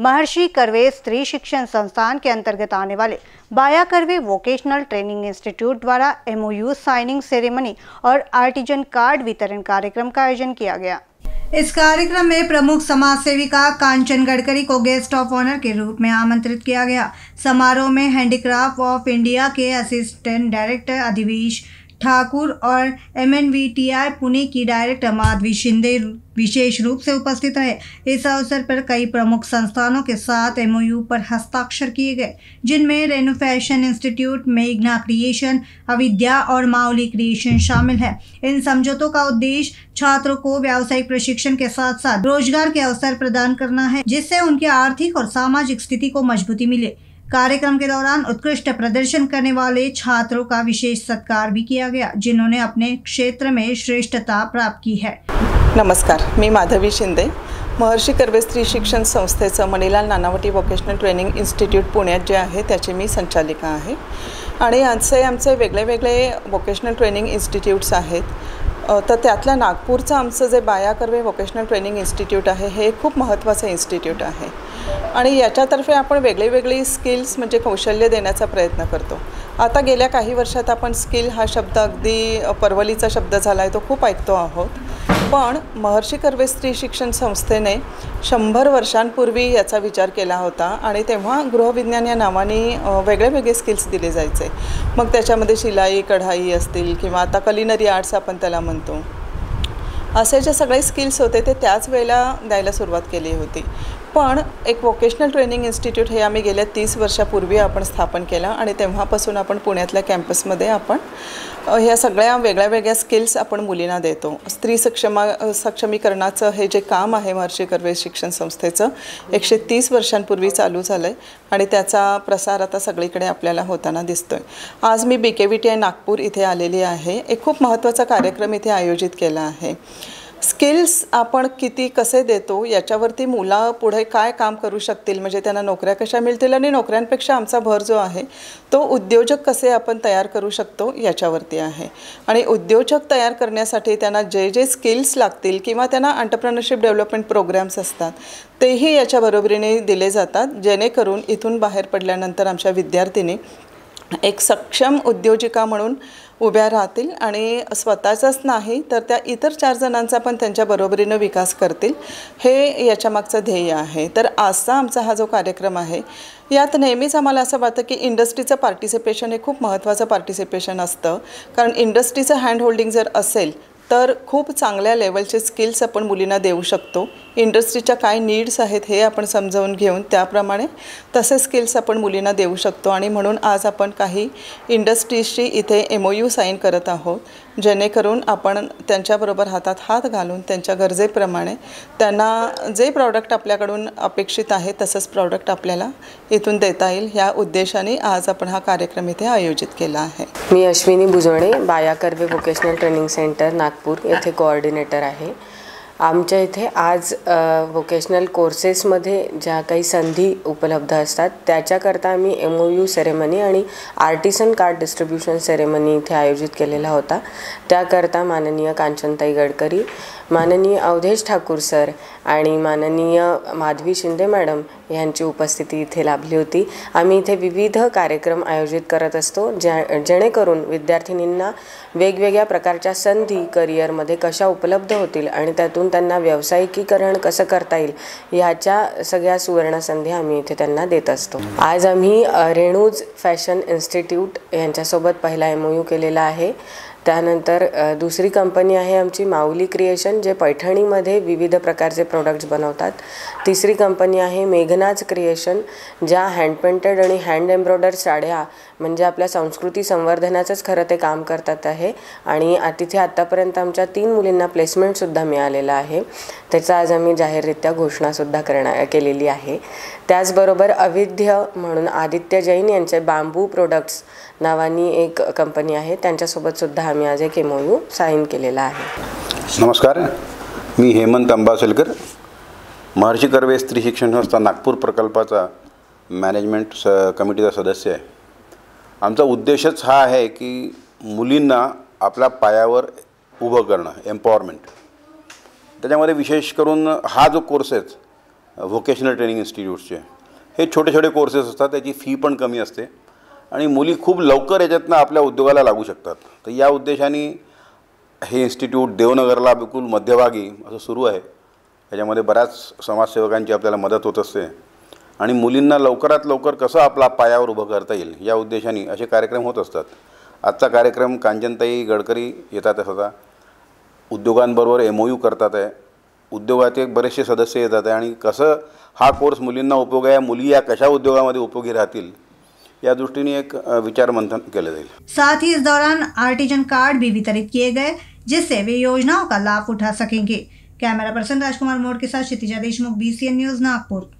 महर्षि करवे स्त्री शिक्षण संस्थान के अंतर्गत आने वाले Baya Karve vocational training institute द्वारा एमओयू साइनिंग सेरेमनी और आर्टिजन कार्ड वितरण कार्यक्रम का आयोजन किया गया। इस कार्यक्रम में प्रमुख समाज सेविका कांचन गडकरी को गेस्ट ऑफ़ ऑनर के रूप में आमंत्रित किया गया। समारोह में हैंडीक्राफ्ट ऑफ़ इंडिया के असिस्टेंट डायरेक्टर अधिवेश ठाकुर और M N V T I Pune की डायरेक्टर माधवी शिंदे विशेष रूप से उपस्थित रहे। इस अवसर पर कई प्रमुख संस्थानों के साथ एमओयू पर हस्ताक्षर किए गए, जिनमें रेनो फ़ैशन इंस्टीट्यूट, मेघना क्रिएशन, अविद्या और माउली क्रिएशन शामिल है। इन समझौतों का उद्देश्य छात्रों को व्यावसायिक प्रशिक्षण के साथ साथ रोज़गार के अवसर प्रदान करना है, जिससे उनकी आर्थिक और सामाजिक स्थिति को मजबूती मिले। कार्यक्रम के दौरान उत्कृष्ट प्रदर्शन करने वाले छात्रों का विशेष सत्कार भी किया गया जिन्होंने अपने क्षेत्र में श्रेष्ठता प्राप्त की है। नमस्कार मी माधवी शिंदे महर्षी कर्वे स्त्री शिक्षण संस्थेचं Manilal Nanavati vocational training institute पुण्यात जे आहे त्याची मी संचालिका आहे. आणि आजचे आमचे वेगळे वेगळे वोकेशनल ट्रेनिंग इन्स्टिट्यूट्स आहेत. तर त्यातल्या नागपूरचं आमचं जे बाया कर्वे व्होकेशनल ट्रेनिंग इन्स्टिट्यूट आहे हे खूप महत्त्वाचं इन्स्टिट्यूट आहे. आणि याच्यातर्फे आपण वेगळीवेगळी स्किल्स म्हणजे कौशल्य देण्याचा प्रयत्न करतो. आता गेल्या काही वर्षात आपण स्किल हा शब्द अगदी परवलीचा शब्द झाला आहे तो खूप ऐकतो आहोत. पण महर्षी कर्वे स्त्री शिक्षण संस्थेने शंभर वर्षांपूर्वी याचा विचार केला होता आणि तेव्हा गृहविज्ञान या नावाने वेगळे वेगळे स्किल्स दिले जायचे. मग त्याच्यामध्ये शिलाई कढाई असतील किंवा आता कलिनरी आर्ट्स आपण त्याला म्हणतो. असे जे सगळे स्किल्स होते ते त्याच वेळेला द्यायला सुरुवात केली होती. पण एक वोकेशनल ट्रेनिंग इन्स्टिट्यूट हे आम्ही गेल्या तीस वर्षापूर्वी आपण स्थापन केलं आणि तेव्हापासून आपण पुण्यातल्या कॅम्पसमध्ये आपण ह्या सगळ्या वेगळ्या वेगळ्या स्किल्स आपण मुलींना देतो. स्त्री सक्षमा सक्षमीकरणाचं हे जे काम आहे महर्षी कर्वे शिक्षण संस्थेचं एकशे तीस वर्षांपूर्वी चालू झालं आहे आणि त्याचा प्रसार आता सगळीकडे आपल्याला होताना दिसतो आहे आज मी B K V T I Nagpur इथे आलेली आहे. एक खूप महत्त्वाचा कार्यक्रम इथे आयोजित केला आहे. स्किल्स आपण किती कसे देतो याच्यावरती मुलं पुढे काय काम करू शकतील? म्हणजे त्यांना नोकऱ्या कशा मिळतील आणि नोकऱ्यांपेक्षा आमचा भर जो आहे तो उद्योजक कसे आपण तयार करू शकतो याच्यावरती आहे. आणि उद्योजक तयार करण्यासाठी त्यांना जे जे स्किल्स लागतील किंवा त्यांना अंटरप्रनरशिप डेव्हलपमेंट प्रोग्राम्स असतात तेही याच्या बरोबरीने दिले जातात जेणेकरून इथून बाहेर पडल्यानंतर आमच्या विद्यार्थिनी एक सक्षम उद्योजिका म्हणून उभ्या राहतील आणि स्वतःचाच नाही तर त्या इतर चार जणांचा पण त्यांच्या बरोबरीनं विकास करतील. हे याच्यामागचं ध्येय आहे. तर आजचा आमचा हा जो कार्यक्रम आहे यात नेहमीच आम्हाला असं वाटतं की इंडस्ट्रीचं पार्टिसिपेशन हे खूप महत्त्वाचं पार्टिसिपेशन असतं. कारण इंडस्ट्रीचं हँड होल्डिंग जर असेल तर खूप चांगल्या लेवलचे स्किल्स आपण मुलींना देऊ शकतो. इंडस्ट्रीच्या काय नीड्स आहेत हे आपण समजावून घेऊन त्याप्रमाणे तसे स्किल्स आपण मुलींना देऊ शकतो. आणि म्हणून आज आपण काही इंडस्ट्रीजशी इथे एम ओ यू साईन करत आहोत. जेणेकरून आपण त्यांच्याबरोबर हातात हात घालून त्यांच्या गरजेप्रमाणे त्यांना जे प्रॉडक्ट आपल्याकडून अपेक्षित आहे तसंच प्रॉडक्ट आपल्याला इथून देता येईल. ह्या उद्देशाने आज आपण हा कार्यक्रम इथे आयोजित केला आहे. मी Ashwini Bhujwane Baya Karve vocational training centre Nagpur. येथे कोऑर्डिनेटर आहे. आमच्या इथे आज वोकेशनल कोर्सेसमध्ये ज्या काही संधी उपलब्ध असतात त्याच्याकरता आम्ही एम ओ यू सेरेमनी आणि आर्टिसन कार्ड डिस्ट्रीब्युशन सेरेमनी इथे आयोजित केलेला होता. त्याकरता माननीय कांचनताई गडकरी माननीय अवधेश ठाकूर सर आणि माननीय माधवी शिंदे मॅडम यांची उपस्थिती इथे लाभली होती. आम्ही इथे विविध कार्यक्रम आयोजित करत असतो ज्या जेणेकरून विद्यार्थिनींना वेगवेगळ्या प्रकारच्या संधी करिअरमध्ये कशा उपलब्ध होतील आणि त्यातून त्यांना व्यावसायिकीकरण कसं करता येईल ह्याच्या सगळ्या सुवर्णसंधी आम्ही इथे त्यांना देत असतो. आज आम्ही रेणूज फॅशन इन्स्टिट्यूट यांच्यासोबत पहिला एम ओ यू केलेला आहे. त्यानंतर दुसरी कंपनी आहे आमची माऊली क्रिएशन जे पैठणीमध्ये विविध प्रकारचे प्रोडक्ट्स बनवतात. तिसरी कंपनी आहे मेघनाज क्रिएशन ज्या हँड पेंटेड आणि हँड एम्ब्रॉयडर साड्या म्हणजे आपल्या संस्कृती संवर्धनाचंच खरं ते काम करतात आहे. आणि तिथे आत्तापर्यंत आमच्या तीन मुलींना प्लेसमेंटसुद्धा मिळालेलं आहे. त्याचा आज आम्ही जाहीररित्या घोषणासुद्धा करणा केलेली आहे. त्याचबरोबर अविध्य म्हणून आदित्य जैन यांचे बांबू प्रोडक्ट्स नावानी एक कंपनी आहे. त्यांच्यासोबतसुद्धा आम्ही आज एक एम ओ यू साईन केलेला आहे. नमस्कार. मी हेमंत अंबासलकर. महर्षी कर्वे स्त्री शिक्षण संस्था नागपूर प्रकल्पाचा मॅनेजमेंट स कमिटीचा सदस्य आहे. आमचा उद्देशच हा आहे की मुलींना आपल्या पायावर उभं करणं एम्पॉवरमेंट त्याच्यामध्ये विशेष करून हा जो कोर्स आहे व्होकेशनल ट्रेनिंग इन्स्टिट्यूट्सचे हे छोटे छोटे कोर्सेस असतात त्याची फी पण कमी असते. आणि मुली खूप लवकर याच्यातनं आपल्या उद्योगाला लागू शकतात. तर या उद्देशाने हे इन्स्टिट्यूट देवनगरला बिलकुल मध्यभागी असं सुरू आहे. याच्यामध्ये बऱ्याच समाजसेवकांची आपल्याला मदत होत असते. आणि मुलींना लवकरात लवकर कसं आपला पायावर उभं करता येईल या उद्देशाने असे कार्यक्रम होत असतात. आजचा कार्यक्रम कांचनताई गडकरी येतात आहे स्वतः उद्योगांबरोबर एम ओ यू करतात आहे. उद्योगाचे बरेचसे सदस्य येतात आहे. आणि कसं हा कोर्स मुलींना उपयोग आहे मुली या कशा उद्योगामध्ये उपयोगी राहतील या दृष्टीने एक विचार मंथन के लिए साथ ही इस दौरान आर्टिजन कार्ड भी वितरित किए गए, जिससे वे योजनाओं का लाभ उठा सकेंगे। कैमरा पर्सन राजकुमार मोड़ के साथ क्षितिजा देशमुख बी न्यूज़ नागपुर।